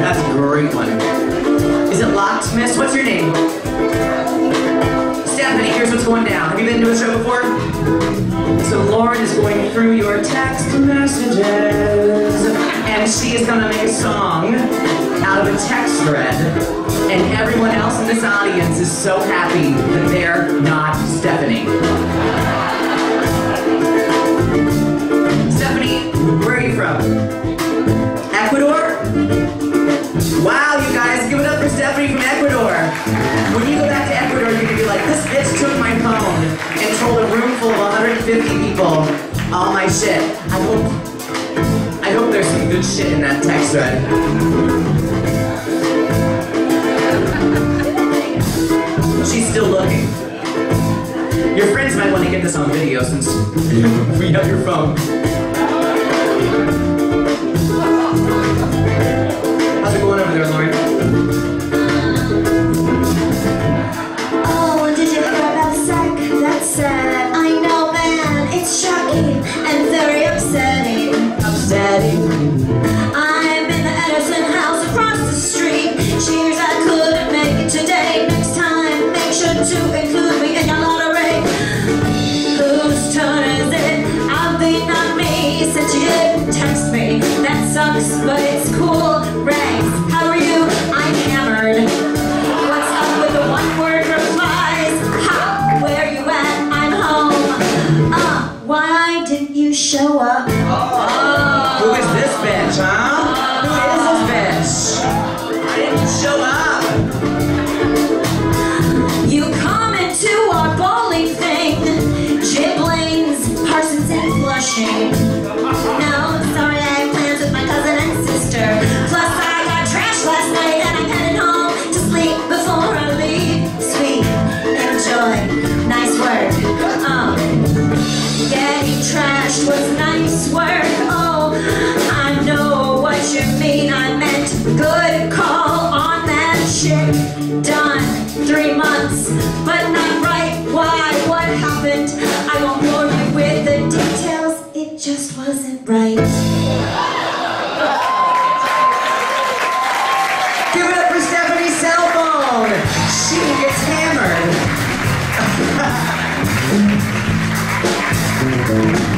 That's a great one. Is it locked, miss? What's your name? Stephanie, here's what's going down. Have you been to a show before? So Lauren is going through your text messages, and she is gonna make a song out of a text thread, and everyone else in this audience is so happy that they're not Ecuador. When you go back to Ecuador, you're gonna be like, this bitch took my phone and told a room full of 150 people all my shit. I hope, I hope there's some good shit in that text thread. She's still looking. Your friends might want to get this on video since we have your phone. Today. Next time, make sure to include me in your lottery. Whose turn is it? I'll be not me. Since you didn't text me, that sucks, but it's cool. Rex, how are you? I'm hammered. What's up with the one-word replies? Ha, where you at? I'm home. Uh, why didn't you show up? Who is this bitch, huh? shit done. Three months, but not right. Why? What happened? I won't bore you with the details. It just wasn't right. Give it up for Stephanie Cellphone. She gets hammered.